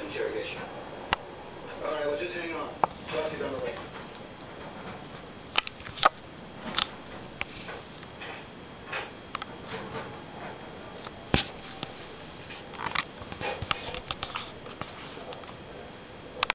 interrogation.